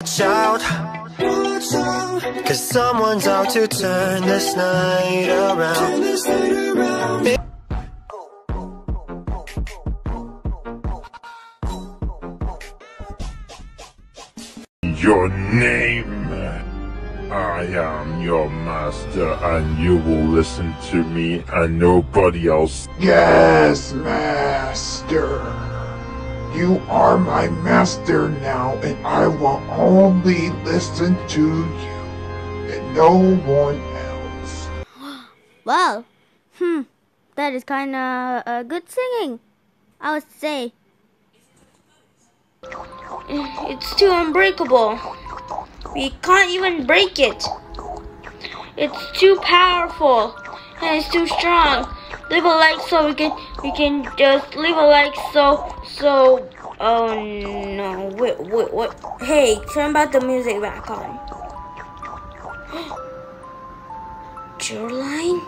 Watch out, cause someone's out to turn this night around. Your name. I am your master and you will listen to me and nobody else. Yes, master. You are my master now and I will only listen to you and no one else. Well, Hmm. That is kind of uh, good singing. I would say. It's too unbreakable. We can't even break it. It's too powerful and it's too strong. Leave a like so we can we can just leave a like so so oh no wait wait what hey turn back the music back on. Shoreline?